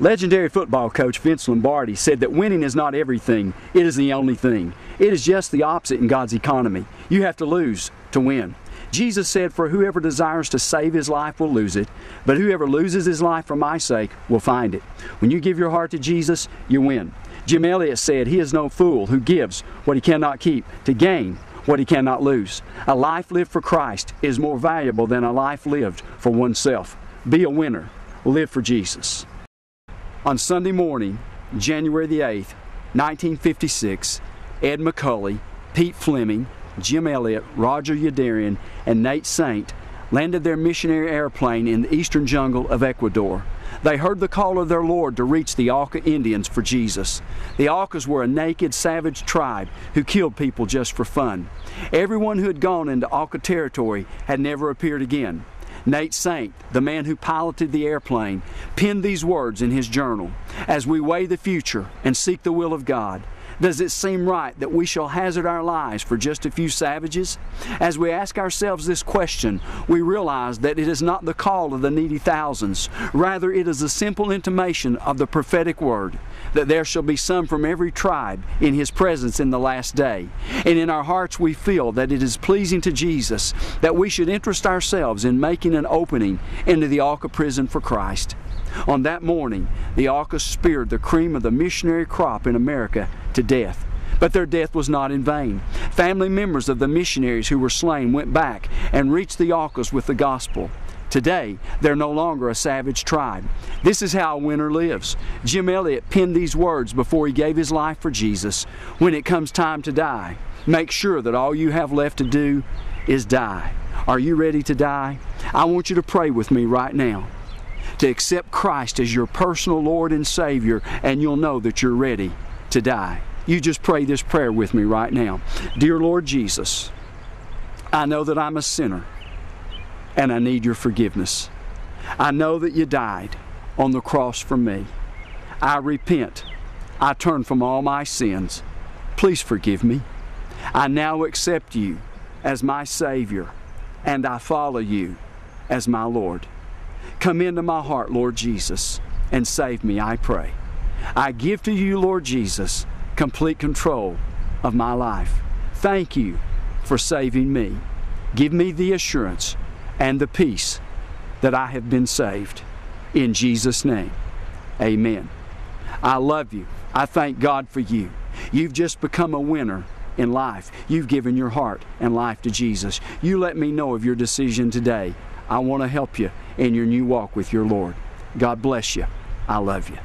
Legendary football coach Vince Lombardi said that winning is not everything, it is the only thing. It is just the opposite in God's economy. You have to lose to win. Jesus said, For whoever desires to save his life will lose it, but whoever loses his life for my sake will find it. When you give your heart to Jesus, you win. Jim Elliot said, He is no fool who gives what he cannot keep to gain what he cannot lose. A life lived for Christ is more valuable than a life lived for oneself. Be a winner. Live for Jesus. On Sunday morning, January the 8th, 1956, Ed McCully, Pete Fleming, Jim Elliot, Roger Youderian, and Nate Saint landed their missionary airplane in the eastern jungle of Ecuador. They heard the call of their Lord to reach the Auca Indians for Jesus. The Aucas were a naked, savage tribe who killed people just for fun. Everyone who had gone into Auca territory had never appeared again. Nate Saint, the man who piloted the airplane, penned these words in his journal As we weigh the future and seek the will of God, does it seem right that we shall hazard our lives for just a few savages? As we ask ourselves this question, we realize that it is not the call of the needy thousands. Rather, it is a simple intimation of the prophetic word that there shall be some from every tribe in His presence in the last day. And in our hearts, we feel that it is pleasing to Jesus that we should interest ourselves in making an opening into the Auca prison for Christ. On that morning, the Aucas speared the cream of the missionary crop in America to death. But their death was not in vain. Family members of the missionaries who were slain went back and reached the Aucas with the gospel. Today, they're no longer a savage tribe. This is how a winner lives. Jim Elliot penned these words before he gave his life for Jesus. When it comes time to die, make sure that all you have left to do is die. Are you ready to die? I want you to pray with me right now to accept Christ as your personal Lord and Savior, and you'll know that you're ready to die. You just pray this prayer with me right now. Dear Lord Jesus, I know that I'm a sinner and I need your forgiveness. I know that you died on the cross for me. I repent. I turn from all my sins. Please forgive me. I now accept you as my Savior and I follow you as my Lord. Come into my heart, Lord Jesus, and save me, I pray. I give to you, Lord Jesus, complete control of my life. Thank you for saving me. Give me the assurance and the peace that I have been saved. In Jesus' name, amen. I love you. I thank God for you. You've just become a winner in life. You've given your heart and life to Jesus. You let me know of your decision today. I want to help you in your new walk with your Lord. God bless you. I love you.